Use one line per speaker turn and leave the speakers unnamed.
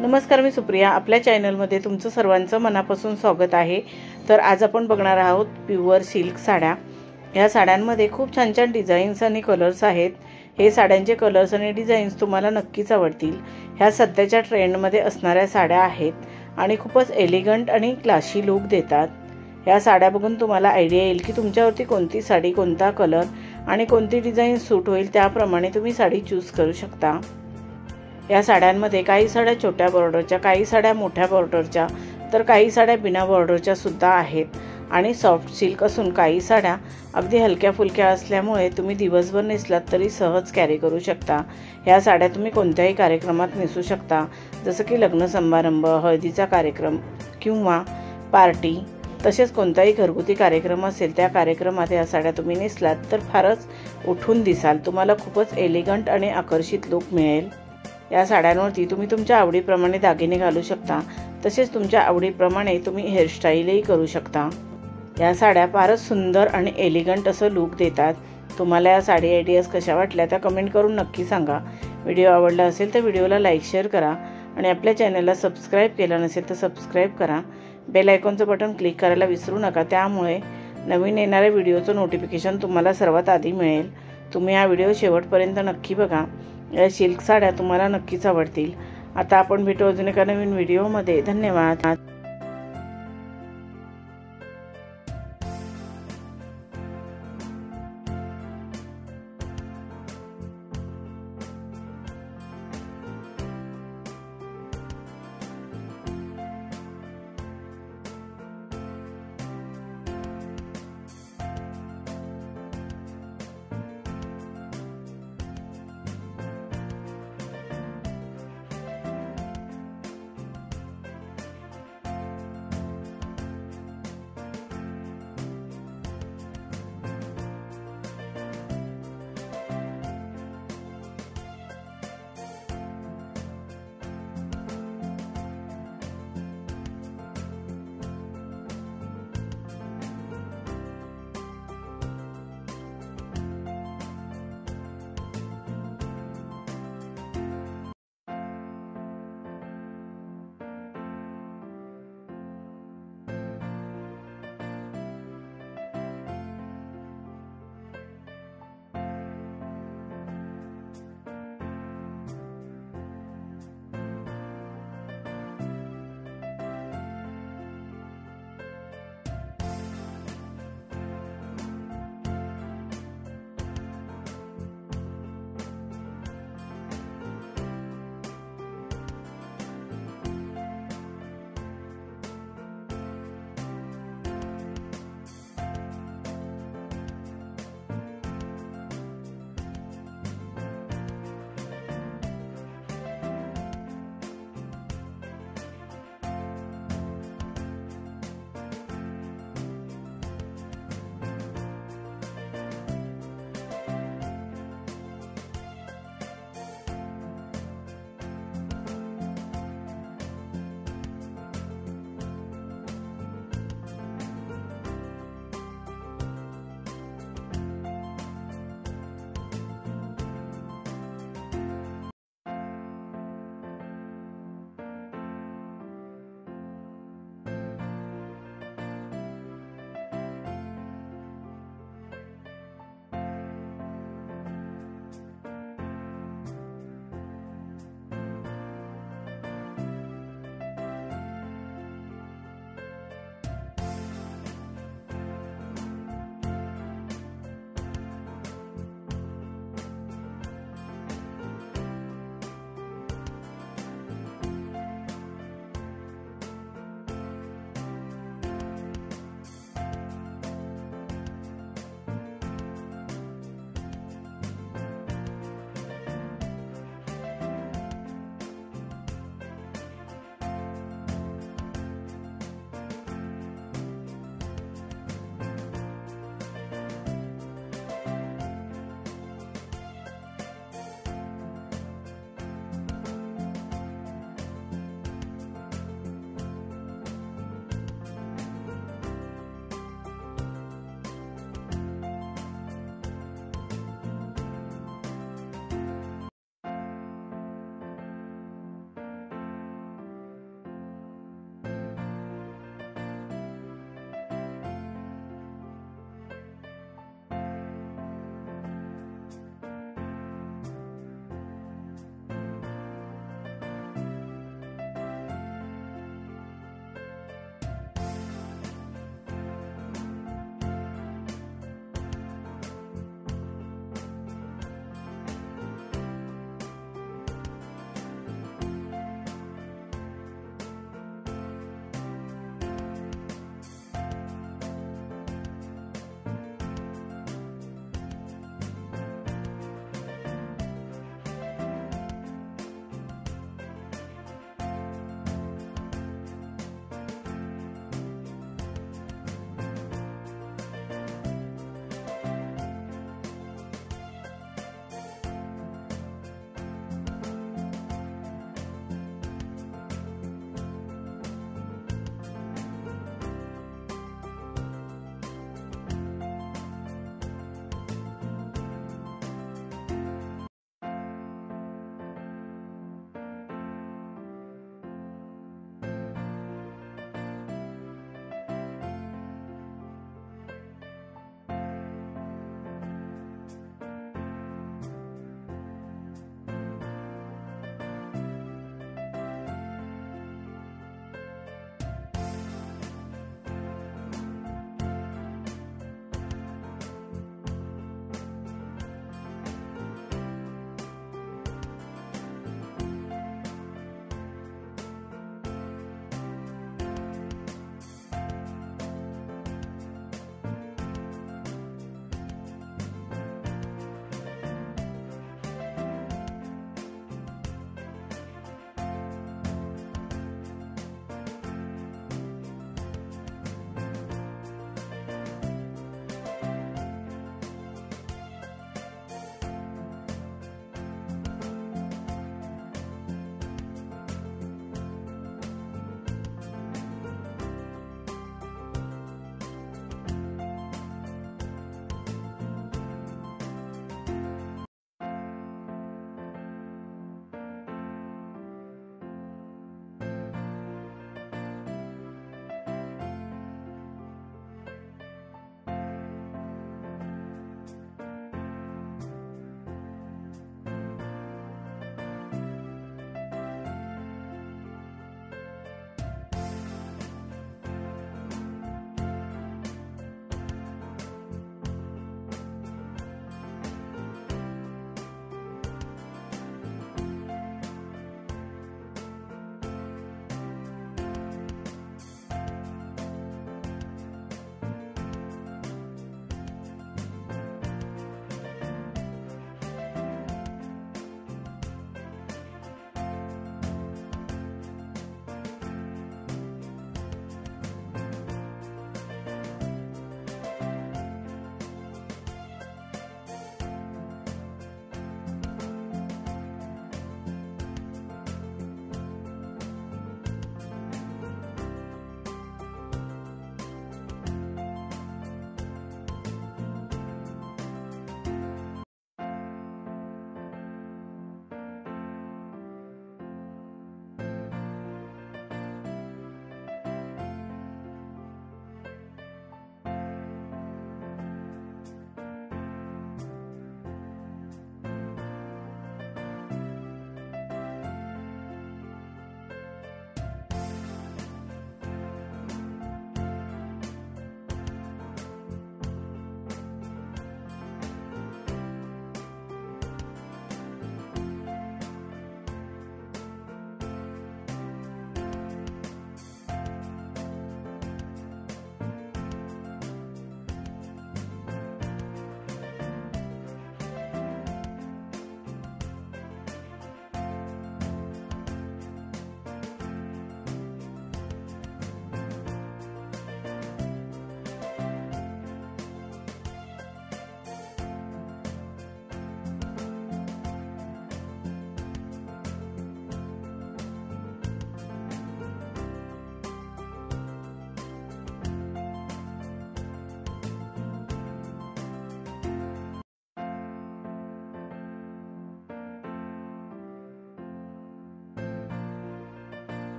नमस्कार मी सुप्रिया. आपल्या चॅनलमध्ये तुमचं सर्वांचं मनापासून स्वागत आहे. तर आज आपण बघणार आहोत प्युअर सिल्क साड्या. ह्या साड्यांमध्ये खूप छान छान डिझाईन्स आणि कलर्स आहेत. हे साड्यांचे कलर्स आणि डिझाईन्स तुम्हाला नक्कीच आवडतील. ह्या सध्याच्या ट्रेंडमध्ये असणाऱ्या साड्या आहेत आणि खूपच एलिगंट आणि क्लाशी लुक देतात. ह्या साड्या बघून तुम्हाला आयडिया येईल की तुमच्यावरती कोणती साडी कोणता कलर आणि कोणती डिझाईन सूट होईल त्याप्रमाणे तुम्ही साडी चूज करू शकता. या साड्यांमध्ये काही साड्या छोट्या बॉर्डरच्या काही साड्या मोठ्या बॉर्डरच्या तर काही साड्या बिना बॉर्डरच्या सुद्धा आहेत. आणि सॉफ्ट सिल्क असून काही साड्या अगदी हलक्या फुलक्या असल्यामुळे तुम्ही दिवसभर नेसलात तरी सहज कॅरी करू शकता. ह्या साड्या तुम्ही कोणत्याही कार्यक्रमात नेसू शकता. जसं की लग्न समारंभ हळदीचा कार्यक्रम किंवा पार्टी तसेच कोणताही घरगुती कार्यक्रम असेल त्या कार्यक्रमात या साड्या तुम्ही नेसलात तर फारच उठून दिसाल. तुम्हाला खूपच एलिगंट आणि आकर्षित लुक मिळेल. या साड्यांवरती तुम्ही तुमच्या आवडीप्रमाणे दागिने घालू शकता. तसेच तुमच्या आवडीप्रमाणे तुम्ही हेअरस्टाईलही करू शकता. या साड्या फारच सुंदर आणि एलिगंट असं लुक देतात. तुम्हाला या साडी आयडियाज कशा वाटल्या त्या कमेंट करून नक्की सांगा. व्हिडिओ आवडला असेल तर व्हिडिओला लाईक शेअर करा. आणि आपल्या चॅनलला सबस्क्राईब केलं नसेल तर सबस्क्राईब करा. बेल आयकॉनचं बटन क्लिक करायला विसरू नका. त्यामुळे नवीन येणाऱ्या व्हिडिओचं नोटिफिकेशन तुम्हाला सर्वात आधी मिळेल. तुम्ही हा व्हिडिओ शेवटपर्यंत नक्की बघा. या सिल्क साड्या तुम्हाला नक्कीच आवडतील. आता आपण भेटू अजून एका नवीन व्हिडिओमध्ये. धन्यवाद.